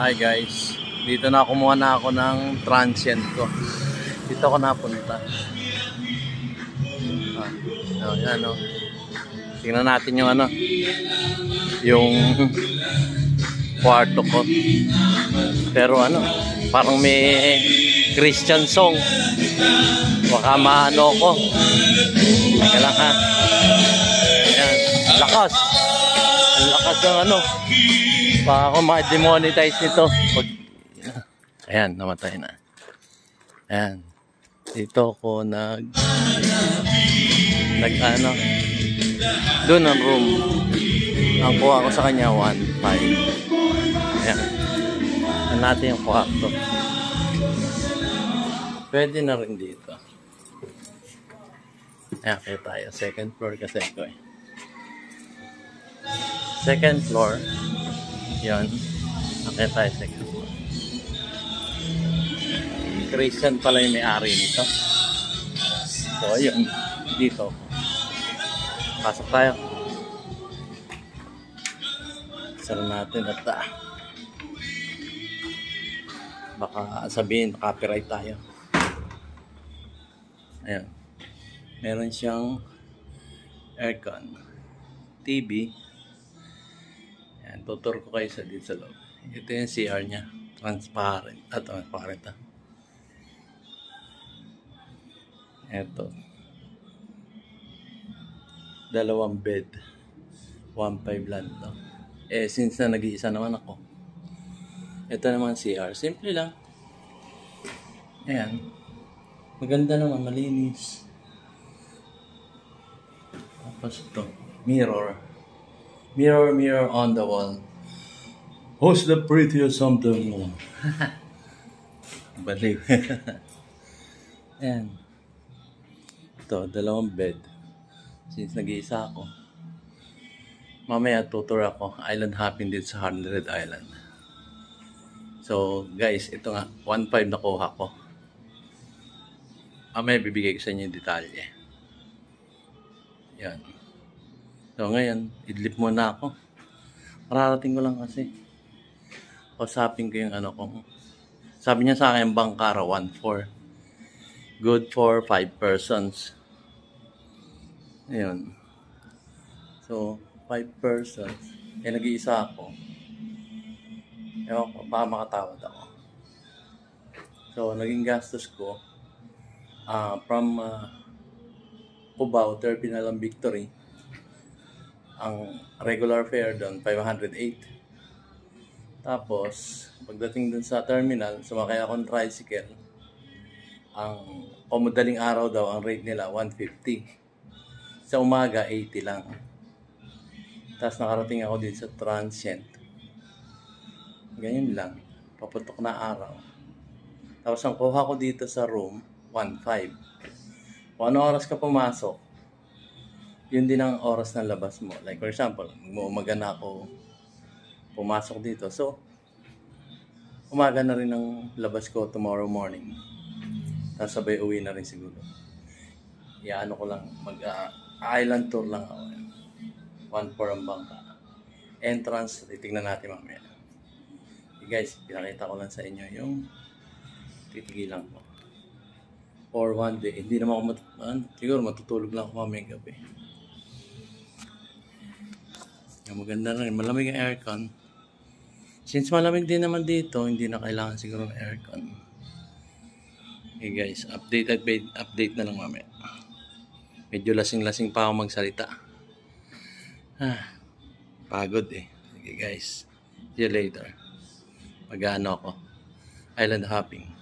Hi guys, dito na kumuha na ako ng transient ko. Dito ako napunta. Ah, oh, yan oh. Tingnan natin yung ano, yung kwarto ko. Pero ano, parang may Christian song. Baka maano ko. Lakas ng ano. Baka ako ma-demonetize nito. Ayan, namatay na. Ayan. Dito ko nag... Nag ano. Doon ang room. Ang kuha ko sa kanya, 1.5. Ayan. Ayan natin yung kwarto. Pwede na rin dito. Ayan, kaya tayo. Second floor kasi ito eh. Second floor. Yan. Okay tayo second floor. Christian pala yung may-ari nito. So, ayun. Dito. Pasok tayo. Sara natin at ah, baka sabihin copyright tayo. Ayan. Meron siyang aircon. TV. Ayan, tutur ko kayo sa dito sa loob. Ito yung CR niya. Transparent. Ah, transparent ah. Ito. Dalawang bed. 1.5 lang to. Eh, since na nag-iisa naman ako. Ito naman CR. Simple lang. Ayan. Maganda naman, malinis. Tapos ito, mirror. Mirror, mirror on the wall. Who's the prettiest something mo? Baliw. Ayan. Ito, dalawang bed. Since nag-iisa ako. Mamaya tutur ako. Island hopping din sa 100 Island. So, guys, ito nga. 1.5 nakuha ko. Mamaya bibigay ko sa inyo yung detalye. Yan. So, ngayon, idlip muna ako. Mararating ko lang kasi. Kausapin ko yung ano ko. Sabi niya sa akin, bangkara 1.4. Good for 5 persons. Ayun. So, 5 persons. Eh, nag-iisa ako. Ewan ko, baka makatawad ako. So, naging gastos ko uh, from uh, Cubao, Terminal ng Victory. Ang regular fare doon, 508. Tapos, pagdating dun sa terminal, sumakay akong tricycle. Ang pamadaling araw daw, ang rate nila, 150. Sa umaga, 80 lang. Tapos nakarating ako din sa transient. Ganyan lang. Paputok na araw. Tapos ang kuha ko dito sa room, 1.5. Kung ano oras ka pumasok, yun din ang oras ng labas mo. Like for example, umaga na ako pumasok dito. So, umaga na rin ang labas ko tomorrow morning. Tapos sabay uwi na rin siguro. Iyaano ko lang, mag uh, tour lang ako. One for ang bangka. Entrance, titignan natin mamaya. Okay guys, pinakita ko lang sa inyo yung titigilan ko. For one day, hindi naman ako matutulog. Siguro matutulog lang ako mamayang gabi. Yung maganda rin, malamig ang aircon. Since malamig din naman dito, hindi na kailangan siguro ng aircon. Okay guys, update update, update na lang mamaya. Medyo lasing-lasing pa ako magsalita. Ah, pagod eh. Okay guys, see you later. Mag-ano ako. Island hopping.